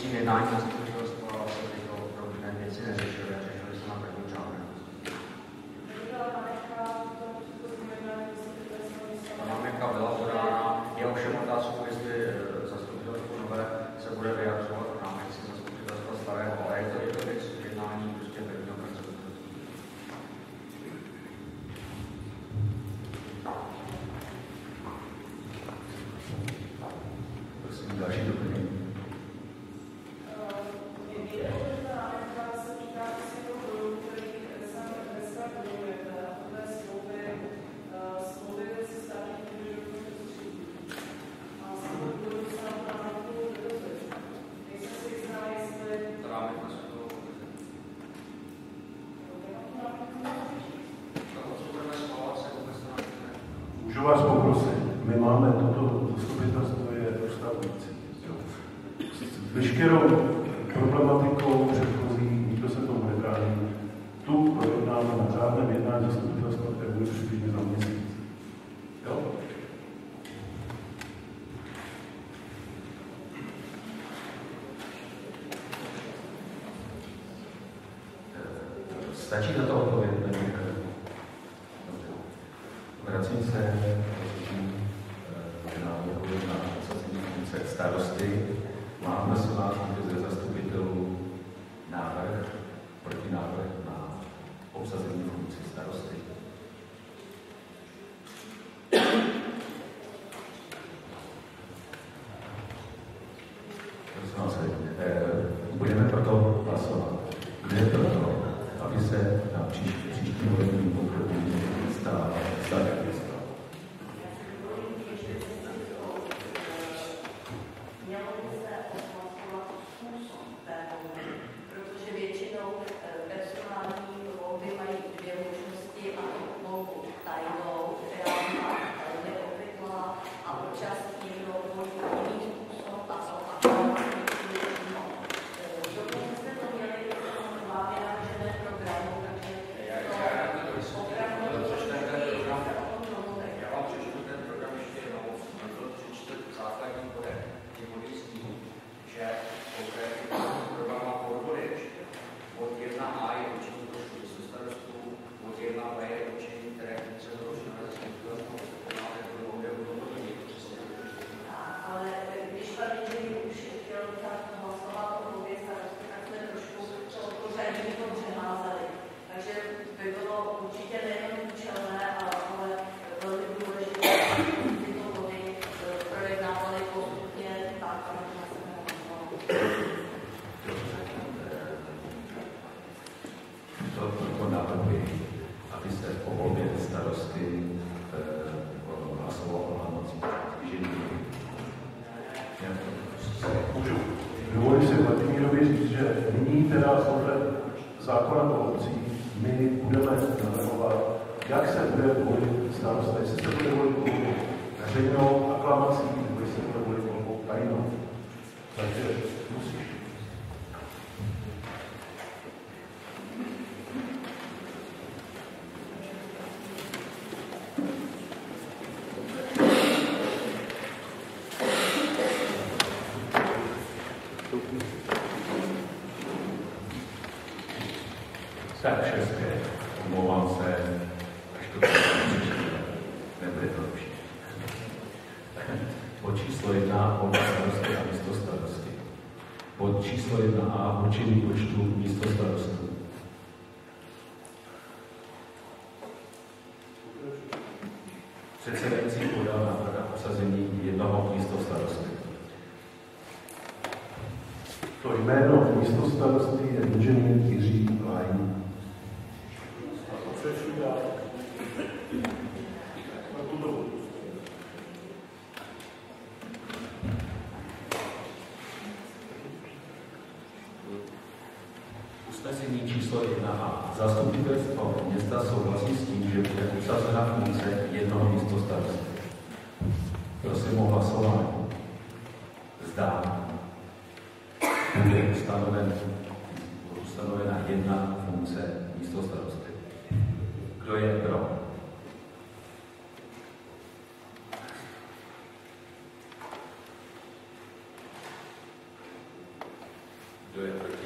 dnešním jednání zastupitelstva věci neřešily a řešily se na první řádné. Námitka byla podána, je ovšem otázkou, jestli eh, zastupitelstvo nové se bude vyjadřovat k námitce zastupitelstva starého, ale je to, je to věc jednání prostě prvního zastupitelstva. Prosím, další doplnění. Ta námitka se toho Tak co budeme schvalovat, se vůbec námitka Můžu vás poprosit, my máme toto zastupitelstvo je. S veškerou problematikou předchozí, nikdo se tomu nebrání. Tu projednáme na řádném jednání zastupitelstva, které bude přibližně za měsíc. Jo? Stačí na to odpovědět. Vracím se k návrhu na obsazení funkce starosty. Mám někdo ze zastupitelů návrh, protinávrh na obsazení funkce starosty. Eh, budeme proto hlasovat. Kdo je proto, aby se na příští, příští volební období stala starostou? Nyní teda podle zákona o obcích my budeme navrhovat, jak se bude volit starosta, jestli se bude volit volbou veřejnou aklamací, nebo jestli se bude volit volbou tajnou. Takže musíš. Tak šestké, omlouvám se, až to nebude to lepší. Bod číslo jedna, volba starosty a místo starosty. Bod číslo jedna a určení počtu místo starostů. Předsedající podal návrh na obsazení jednoho místo starosty. To jméno místo starosty je inženýr Jiří Lajn. Usnesení číslo 1a. Zastupitelstvo města souhlasí s tím, že bude usazena funkce jednoho místo starosty. Prosím o hlasování. Zdá. Bude ustanoven, ustanovena jedna funkce místo starosty. Kdo je pro? Kdo je proti?